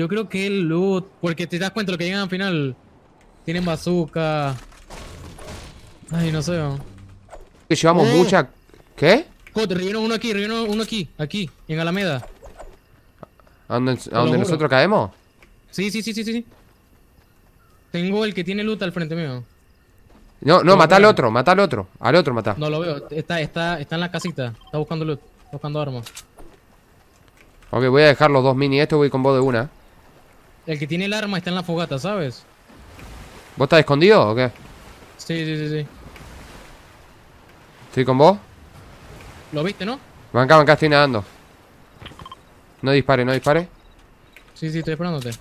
Yo creo que el loot, porque te das cuenta lo que llegan al final. Tienen bazooka. Ay, no sé. Que llevamos Eh. mucha... ¿Qué? Joder, relleno uno aquí, relleno uno aquí, aquí, en Alameda. ¿A juro. nosotros caemos? Sí, sí, sí, sí, sí. Tengo el que tiene loot al frente mío. No, no, mata al otro, mata al otro. Al otro mata. No lo veo, está, está, está en la casita. Está buscando loot, está buscando armas. Ok, voy a dejar los dos mini estos, voy con vos de una. El que tiene el arma está en la fogata, ¿sabes? ¿Vos estás escondido o qué? Sí, sí, sí, sí. ¿Estoy con vos? ¿Lo viste, no? Banca, banca, estoy nadando. No dispare, no dispare. Sí, sí, estoy esperándote.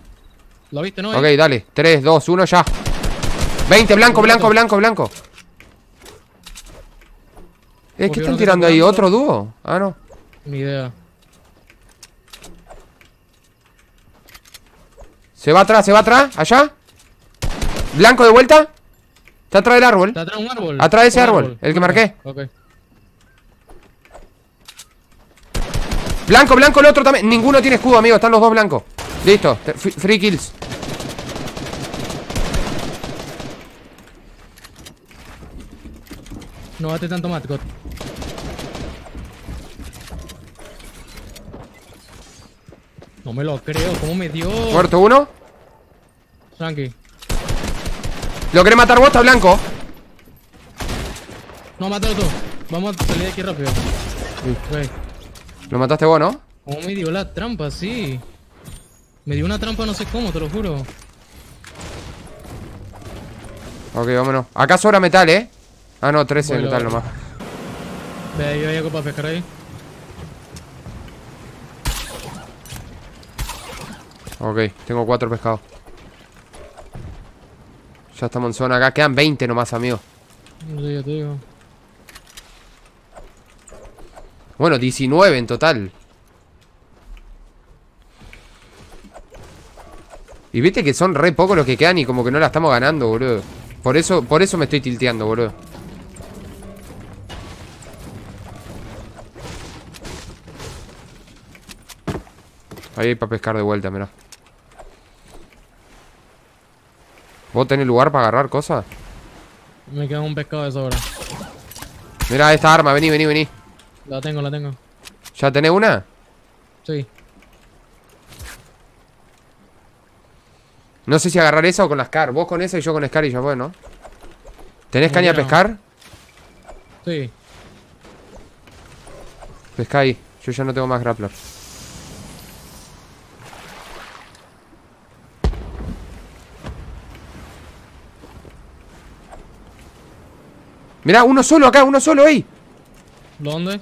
¿Lo viste, no? Ok, dale. 3, 2, 1, ya. 20, blanco, blanco, blanco, blanco. Eh, ¿qué están tirando ahí? ¿Otro dúo? Ah, no. Ni idea. Se va atrás, se va atrás. Allá. Blanco de vuelta. Está atrás del árbol. ¿Está atrás un árbol? Atrás de ese árbol, el que marqué. Ok. Blanco, blanco el otro también. Ninguno tiene escudo, amigo. Están los dos blancos. Listo. Free kills. No bate tanto Matcot. No me lo creo, ¿cómo me dio? Muerto uno. Tranqui. Lo querés matar vos, está blanco. No, mátalo tú. Vamos a salir de aquí rápido. Ok. Lo mataste vos, ¿no? ¿Cómo me dio la trampa? Sí. Me dio una trampa no sé cómo, te lo juro. Ok, vámonos. Acá sobra metal, ¿eh? Ah, no, 13 de Bueno. metal nomás. Ve ahí, hay algo para pescar ahí. Ok, tengo cuatro pescados. Ya estamos en zona acá. Quedan 20 nomás, amigo. No sé, ya te digo. Bueno, 19 en total. Y viste que son re pocos los que quedan y como que no la estamos ganando, boludo. Por eso, por eso me estoy tilteando, boludo. Ahí hay para pescar de vuelta, mirá. ¿Vos tenés lugar para agarrar cosas? Me queda un pescado de sobra. Mirá esta arma, vení, vení, vení. La tengo, la tengo. ¿Ya tenés una? Sí. No sé si agarrar esa o con la Scar. Vos con esa y yo con Scar y ya fue, ¿no? ¿Tenés caña a no. pescar? Sí. Pesca ahí. Yo ya no tengo más grappler. Mirá, uno solo acá, uno solo ahí. ¿Dónde?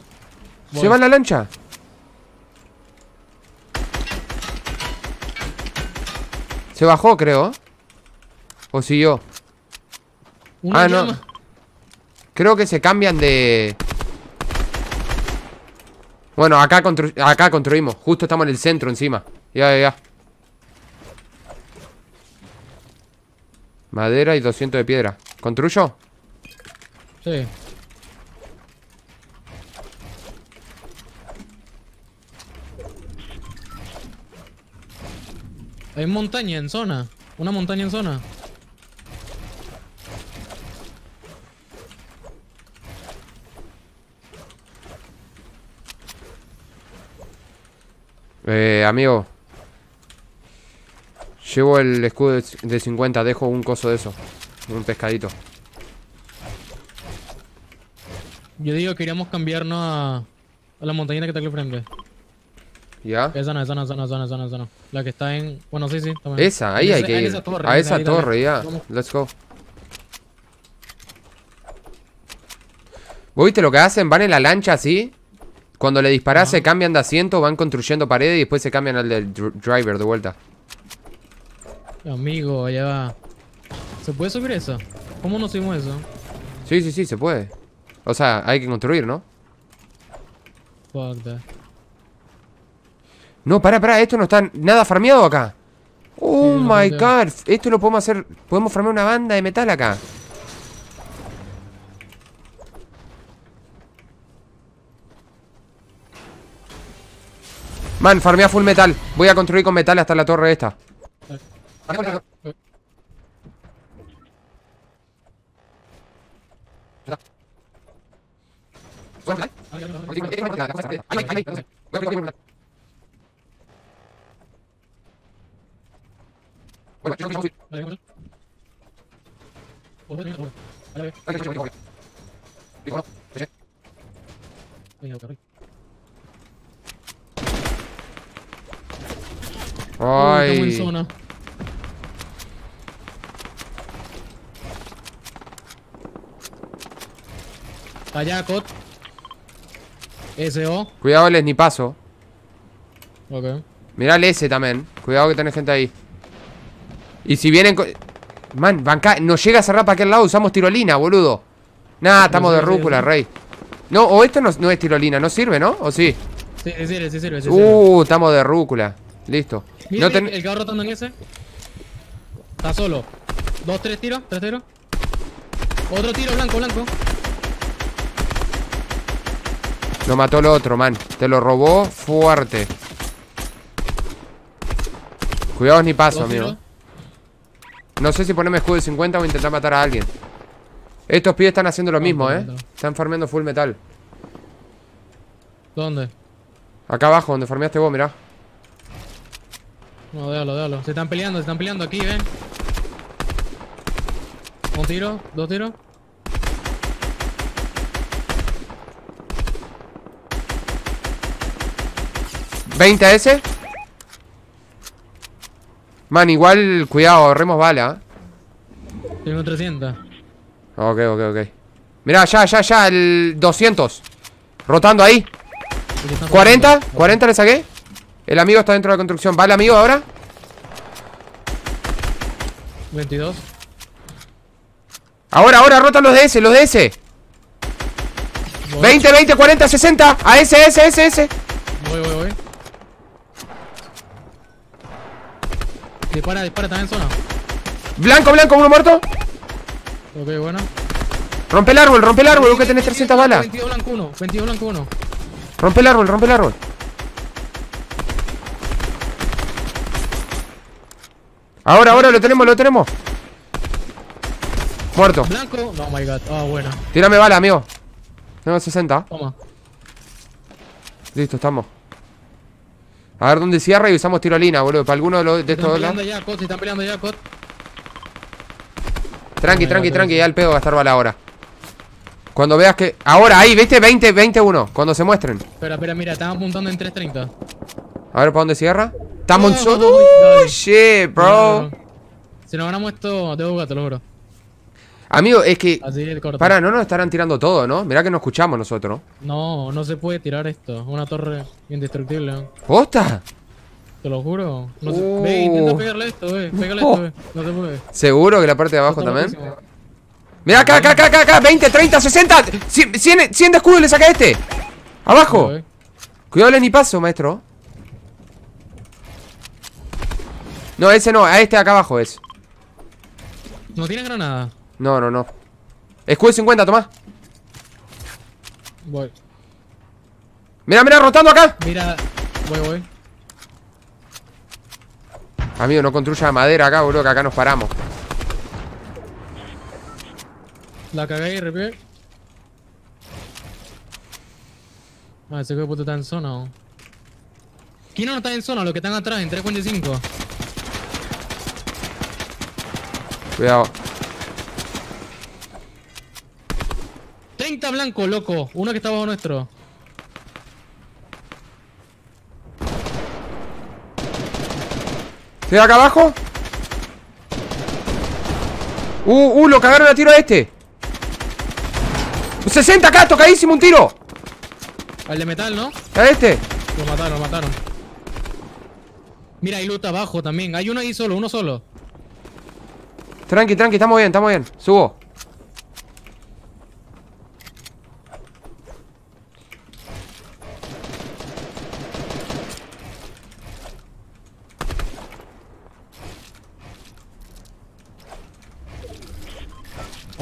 Se va la lancha. Se bajó, creo. O siguió. Una Ah, no. Creo que se cambian de... Bueno, acá, constru- acá construimos. Justo estamos en el centro encima. Ya, ya, ya. Madera y 200 de piedra. ¿Construyo? Sí. Hay montaña en zona. Una montaña en zona. Eh, amigo. Llevo el escudo de c- de 50. Dejo un coso de eso. Un pescadito. Yo digo que iríamos cambiarnos a, a la montañita que está aquí al frente. ¿Ya? Esa no, esa no, esa no, esa no, esa no, esa no. La que está en... Bueno, sí, sí. también. Esa, ahí hay esa- que ir. esa torre, a esa torre, ya. Vamos. Let's go. ¿Vos viste lo que hacen? Van en la lancha así. Cuando le disparás se cambian de asiento, van construyendo paredes y después se cambian al del dr- driver de vuelta. Amigo, allá va. ¿Se puede subir eso? ¿Cómo no subimos eso? Sí, sí, sí, se puede. O sea, hay que construir, ¿no? Fuck that. No, pará, pará, esto no está nada farmeado acá. Oh Sí, no my farmeado. god, esto lo podemos hacer. Podemos farmear una banda de metal acá. Man, farmea full metal. Voy a construir con metal hasta la torre esta. Estamos en Ay. zona. Allá, Cot. SO. Cuidado, les ni paso. Ok. Mirá el S también. Cuidado que tenés gente ahí. Y si vienen con... Man, banca... Nos llega a cerrar para aquel lado, usamos tirolina, boludo. Nah, estamos de rúcula, rey. No, o esto no, no es tirolina, no sirve, ¿no? ¿O sí? Sí, sí sirve, sí sirve, sí sirve. Uh, estamos de rúcula. Listo. No ten- el, el que va rotando en ese. Está solo. Dos, tres tiros, tres tiros. Otro tiro, blanco, blanco. Lo mató el otro, man. Te lo robó fuerte. Cuidado ni paso, amigo. No sé si ponerme escudo de 50 o intentar matar a alguien. Estos pibes están haciendo lo No, mismo, eh. Están farmeando full metal. ¿Dónde? Acá abajo, donde farmeaste vos, mirá. No, déjalo, déjalo. Se están peleando, se están peleando aquí, ven. Un tiro, dos tiros. ¿20 a ese? Man, igual, cuidado, ahorremos bala. ¿eh? Tengo 300. Ok, ok, ok. Mirá, ya, ya, ya, el 200. Rotando ahí. Aquí están 40, peleando. 40 le saqué. El amigo está dentro de la construcción. ¿Va el amigo ahora? 22. Ahora, ahora, rotan los de ese, los de ese. Voy, 20, 20, 40, 60. A ese, ese, ese, ese. Voy, voy, voy. Dispara, dispara, en zona. Blanco, blanco, uno muerto. Ok, bueno. Rompe el árbol, rompe el árbol, vos que tenés 300 balas. 22 blanco 1, 22 blanco 1. Rompe el árbol, rompe el árbol. Ahora, ahora lo tenemos, lo tenemos. Muerto. Blanco. No, my god. Ah, bueno. Tírame bala, amigo. Tengo 60. Toma. Listo, estamos. A ver dónde cierra y usamos tirolina, boludo. Para alguno de, los, de están estos peleando lados. ya, Cot. Están peleando ya, Cot. Tranqui, No, tranqui, tranqui. Ya el pedo va a estar bala ahora. Cuando veas que. Ahora, ahí, ¿viste? 20, 21. Cuando se muestren. Espera, espera, mira, están apuntando en 330. A ver, ¿para dónde cierra? Estamos en dale. shit, bro. No, no. Si nos ganamos esto, debo te lo juro. Amigo, es que. Así de corto. Para, no nos estarán tirando todo, ¿no? Mirá que no escuchamos nosotros. No, no se puede tirar esto. Una torre indestructible. ¿no? ¿Posta? Te lo juro. No se... Uh. Ve, intenta pegarle esto, ve. Pégale Oh. esto, ve. No se puede. ¿Seguro que la parte de abajo también? loquísimo. Mira acá, acá, acá, acá, acá, 20, 30, 60 100, 100, 100 de escudo le saca a este Abajo Ve. Cuidado ni paso, maestro No, ese no, a este acá abajo es No tiene granada. No, no, no Escudo de 50, toma Voy. Mira, mira, rotando acá Mira. Voy, voy. Amigo, no construya madera acá, boludo, que acá nos paramos La cagué y repié. Ah, ese puta está en zona. ¿o? ¿Quién no está en zona? Los que están atrás, en 345. Cuidado 30 blancos, loco. Uno que está abajo nuestro. ¿Estoy acá abajo? Uh, uh, lo cagaron a tiro a este 60 acá, tocadísimo un tiro Al de metal, ¿no? A este Lo mataron, lo mataron. Mira, hay loot abajo también. Hay uno ahí solo, uno solo. Tranqui, tranqui, estamos bien, estamos bien. Subo.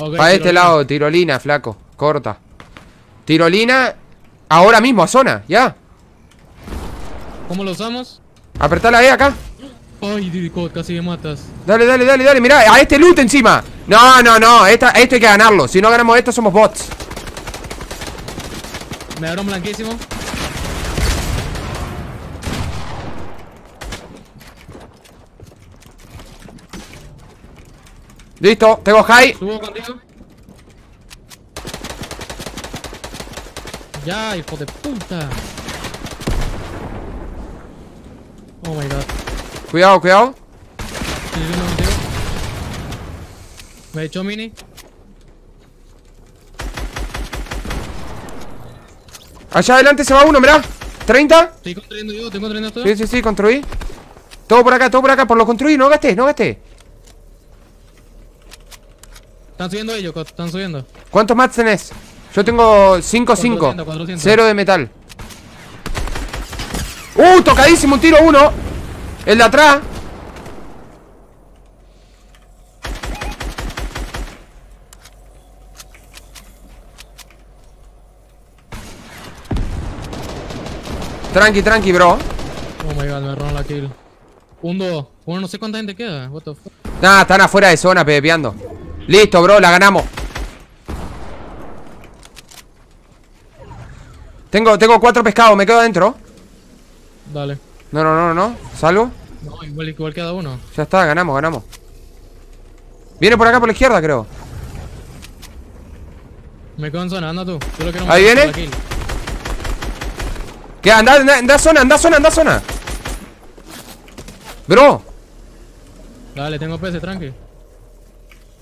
Ok, Para este lado, tirolina, flaco. Corta. Tirolina. Ahora mismo, a zona, ya. ¿Cómo lo usamos? Apretala ahí acá. Ay, Didicot, casi me matas. Dale, dale, dale, dale. Mirá, a este loot encima. No, no, no. Esta, esto hay que ganarlo. Si no ganamos esto, somos bots. Me dieron blanquísimo. Listo, tengo high. Subo contigo. Ya, hijo de puta. Oh my god. Cuidado, cuidado. Me echó mini. Allá adelante se va uno, mirá. 30. Estoy construyendo yo, estoy construyendo esto. Sí, sí, sí, construí. Todo por acá, todo por acá. Por lo construí. No gasté, no gasté. Están subiendo ellos, están subiendo. ¿Cuántos mats tenés? Yo tengo 5, 5. 400, 400. Cero de metal. ¡Uh! Tocadísimo un tiro uno. El de atrás. Tranqui, tranqui, bro. Oh my god, me robaron la kill. Un 2. Bueno, no sé cuánta gente queda. What the fuck. Nah, están afuera de zona, pepeando. Listo, bro, la ganamos. Tengo, tengo cuatro pescados, me quedo adentro. Dale. No, no, no, no. ¿Salgo? No, igual, igual queda uno. Ya está, ganamos, ganamos. Viene por acá por la izquierda, creo. Me quedo en zona, anda tú. Yo lo quiero Ahí viene. ¿Qué? Anda, anda, anda zona, anda zona, anda zona. Bro. Dale, tengo PC, tranqui.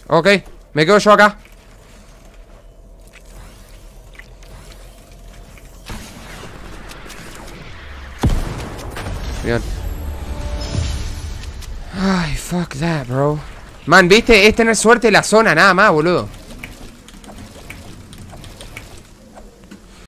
Ok, me quedo yo acá. Bien. Ay, fuck that, bro. Man, viste, es tener suerte la zona, nada más, boludo.